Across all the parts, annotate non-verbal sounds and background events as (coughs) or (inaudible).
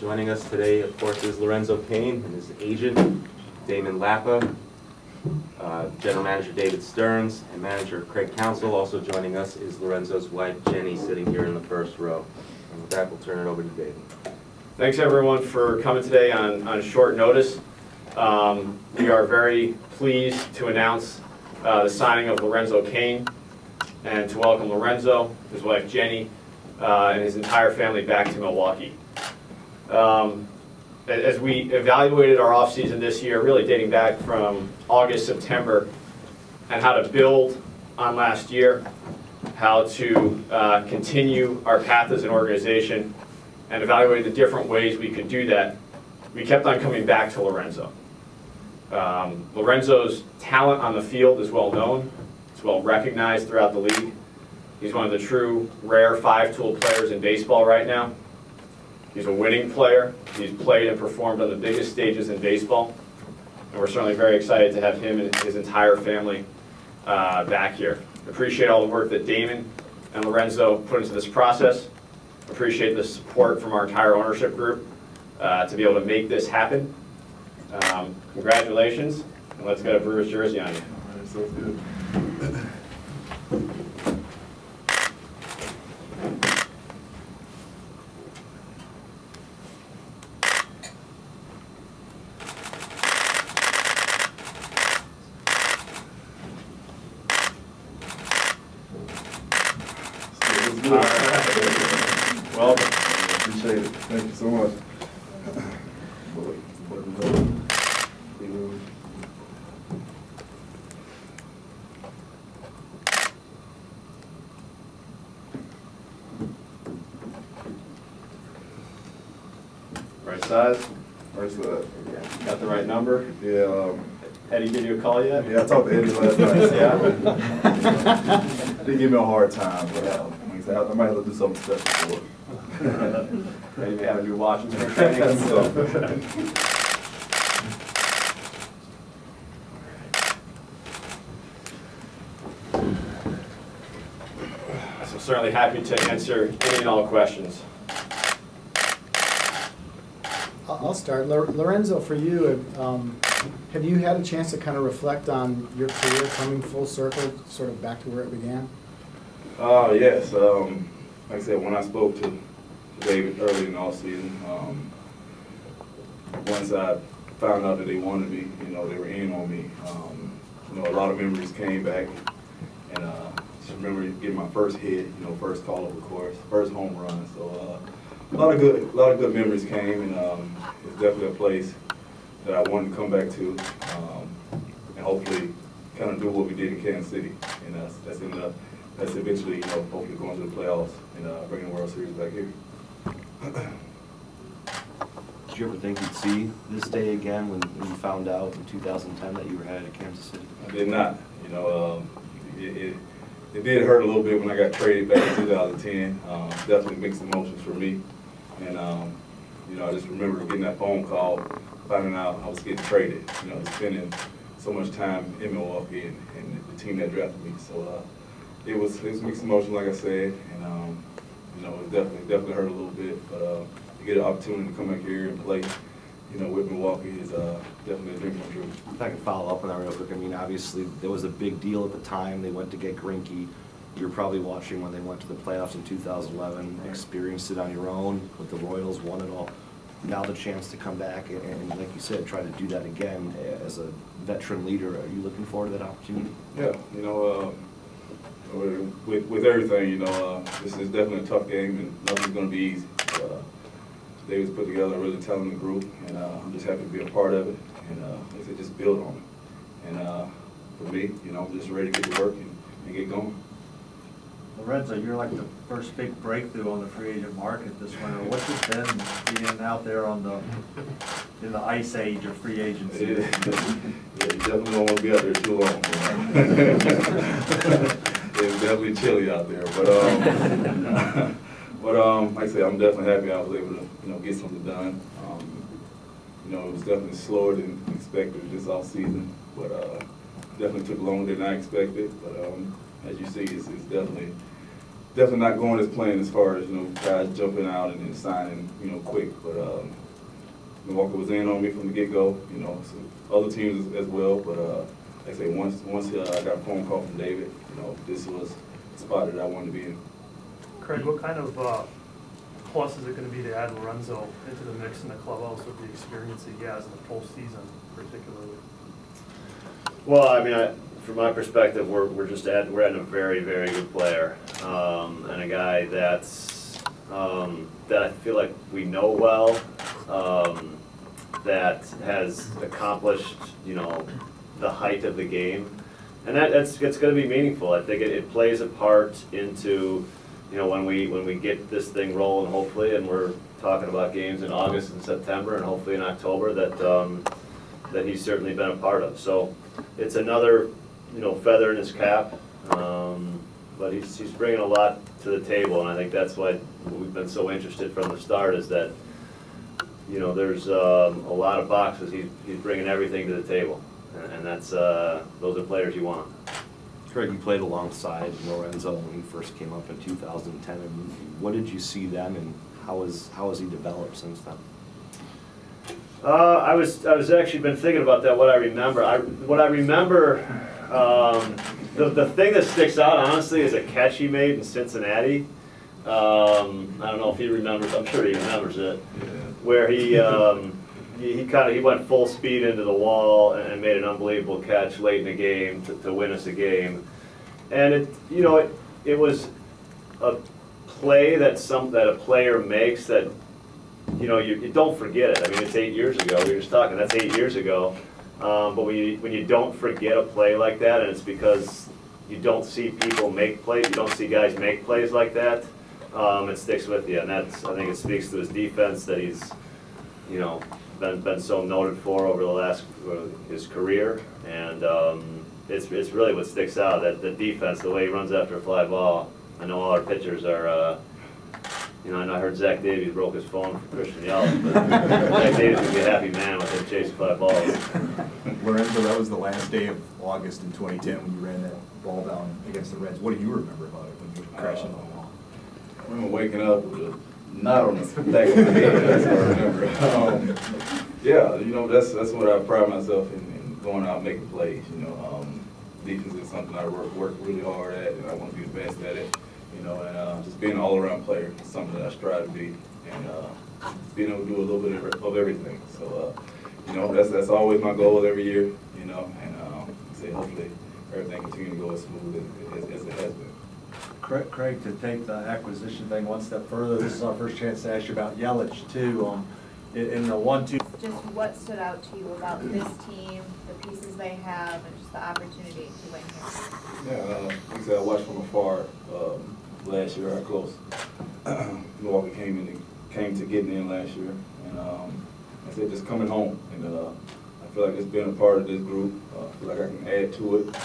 Joining us today, of course, is Lorenzo Cain and his agent, Damon Lapa, uh, General Manager David Stearns, and Manager Craig Counsell. Also joining us is Lorenzo's wife Jenny, sitting here in the first row. And with that, we'll turn it over to David. Thanks, everyone, for coming today on, on short notice. Um, We are very pleased to announce uh, the signing of Lorenzo Cain and to welcome Lorenzo, his wife Jenny, uh, and his entire family back to Milwaukee. Um, As we evaluated our offseason this year, really dating back from August, September, and how to build on last year, how to uh, continue our path as an organization, and evaluate the different ways we could do that, we kept on coming back to Lorenzo. Um, Lorenzo's talent on the field is well known, it's well recognized throughout the league. He's one of the true rare five-tool players in baseball right now. He's a winning player, he's played and performed on the biggest stages in baseball, and we're certainly very excited to have him and his entire family uh, back here. Appreciate all the work that Damon and Lorenzo put into this process. Appreciate the support from our entire ownership group uh, to be able to make this happen. Um, Congratulations, and let's get a Brewers jersey on you. Sounds good. Sounds good. Welcome. Appreciate it. Thank you so much. Right size, First, uh, got the right number. yeah, um, Eddie give you a call yet? yeah, I talked to Eddie last night. (laughs) Yeah? They give me a hard time, but, like I said, I might have to do something special for it. Eddie may have a new Washington or training. So, So certainly happy to answer any and all questions. I'll I'll start. Lorenzo, for you, um, have you had a chance to kind of reflect on your career coming full circle, sort of back to where it began? Uh, yes, um, like I said, when I spoke to David early in the offseason, um, once I found out that they wanted me, you know, they were in on me, um, you know, a lot of memories came back, and, uh, just remember getting my first hit, you know, first call of course, first home run, so, uh, a lot of good, a lot of good memories came, and, um, it's definitely a place that I wanted to come back to, um, and hopefully kind of do what we did in Kansas City, and that's, that's in the, that's eventually, you know, hopefully going to the playoffs and, uh, bringing the World Series back here. Did you ever think you'd see this day again when, when you found out in 2010 that you were headed to Kansas City? I did not, you know, um, it, it, it did hurt a little bit when I got traded back in 2010. Um, definitely mixed emotions for me. And, um, you know, I just remember getting that phone call, finding out I was getting traded, you know, spending so much time in Milwaukee and, and the team that drafted me. So, uh, it was, it was mixed emotions, like I said, and, um, you know, it definitely, definitely hurt a little bit, but, uh, to get an opportunity to come back here and play, you know, with Milwaukee is, uh, definitely a dream come true. If I could follow up on that real quick, I mean, obviously, there was a big deal at the time, they went to get Greinke. You're probably watching when they went to the playoffs in 2011, Right. experienced it on your own with the Royals, won it all. Now the chance to come back and, and like you said, try to do that again as a veteran leader, are you looking forward to that opportunity? Yeah, you know, uh, with, with everything, you know, uh, this is definitely a tough game and nothing's gonna be easy. Uh, David's put together a really talented group and, uh, I'm just happy to be a part of it and, uh, like I said, just build on it. And, uh, for me, you know, I'm just ready to get to work and, and get going. Lorenzo, you're like the first big breakthrough on the free agent market this winter. What's it been being out there on the, in the ice age of free agency? (laughs) Yeah, you definitely don't wanna be out there too long. (laughs) (laughs) definitely chilly out there, but, um, (laughs) but, um, like I said, I'm definitely happy I was able to, you know, get something done. Um, You know, it was definitely slower than expected this off season, but, uh, definitely took longer than I expected, but, um, as you see, it's, it's definitely, definitely not going as planned as far as, you know, guys jumping out and then signing, you know, quick. But um, Milwaukee was in on me from the get-go, you know, so other teams as, as well. But uh, like I say, once, once uh, I got a phone call from David, you know, this was the spot that I wanted to be in. Craig, what kind of uh, plus is it gonna be to add Lorenzo into the mix in the clubhouse with the experience that he has in the postseason particularly? Well, I mean, I, from my perspective, we're, we're just adding, we're adding a very, very good player, um, and a guy that's, um, that I feel like we know well, um, that has accomplished, you know, the height of the game. And that, that's, it's gonna be meaningful. I think it, it plays a part into, you know, when we, when we get this thing rolling, hopefully, and we're talking about games in August and September, and hopefully in October, that, um, that he's certainly been a part of. So it's another, you know, feather in his cap. Um, but he's, he's bringing a lot to the table, and I think that's why we've been so interested from the start, is that, you know, there's, um, a lot of boxes, he's, he's bringing everything to the table. And, and that's, uh, those are players you want. Craig, you played alongside Lorenzo when he first came up in 2010. And what did you see then, and how has how has he developed since then? Uh, I was, I was actually been thinking about that, what I remember. I, what I remember, um, the, the thing that sticks out honestly is a catch he made in Cincinnati. Um, I don't know if he remembers, I'm sure he remembers it, where he, um, he, he kind of, he went full speed into the wall and made an unbelievable catch late in the game to, to win us a game. And it, you know, it, it was a play that some, that a player makes that you know, you, you don't forget it. I mean, it's eight years ago. We were just talking. That's eight years ago. Um, but when you when you don't forget a play like that, and it's because you don't see people make plays, you don't see guys make plays like that, um, it sticks with you. And that's I think it speaks to his defense that he's, you know, been been so noted for over the last uh, his career. And um, it's it's really what sticks out that the defense, the way he runs after a fly ball. I know all our pitchers are. Uh, you know, I know I heard Zach Davies broke his phone for Christian Yelich, but (laughs) Zach Davies would be a happy man with him chasing fly balls. Lorenzo, that was the last day of August in 2010 when you ran that ball down against the Reds. What do you remember about it when you crashed into the wall? I remember waking up with a knot on the back of my head, that's what I remember. Um, Yeah, you know, that's, that's what I pride myself in, in going out making plays, you know. Um, Defense is something I work, work really hard at, and I want to be the best at it, you know, and uh, just being an all-around player is something that I strive to be, and uh, being able to do a little bit of of everything. So, uh, you know, that's, that's always my goal every year, you know, and um, say hopefully everything continue to go as smooth as, as it has been. Craig, Craig, to take the acquisition thing one step further, this is our first chance to ask you about Yelich too. Um, in, in the one-two Just what stood out to you about this team, the pieces they have, and just the opportunity to win here? Yeah, uh, like I said, I watched from afar, um, last year, how close (clears throat) Milwaukee came in, came to getting in last year. And, um, I said, just coming home, and, uh, I feel like it's been a part of this group, uh, I feel like I can add to it,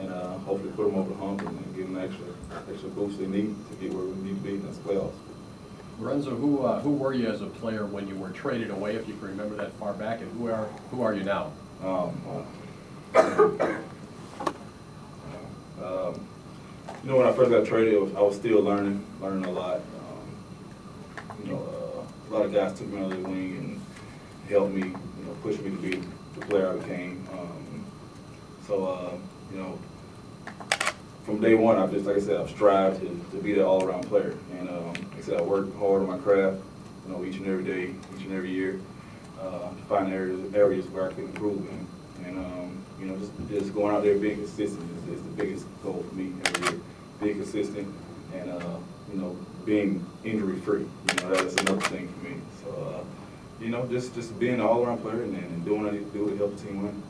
and, uh, hopefully put them over the hump and and give them the extra, extra boost they need to get where we need to be in this playoffs. Lorenzo, who, uh, who were you as a player when you were traded away, if you can remember that far back, and who are, who are you now? Um, uh, (coughs) um, you know, when I first got traded, I was, I was still learning, learning a lot. Um, you know, uh, a lot of guys took me under their wing and helped me, you know, pushed me to be the player I became. Um, so, uh, you know, from day one, I've just, like I said, I've strived to, to be that all-around player. And, um, like I said, I work hard on my craft, you know, each and every day, each and every year, uh, to find areas, areas where I can improve in. And, um, you know, just, just going out there being consistent is, is the biggest goal for me every year. Being consistent and, uh, you know, being injury-free, you know, that's another thing for me. So, uh, you know, just, just being an all-around player and, and doing what I need to do to help the team win.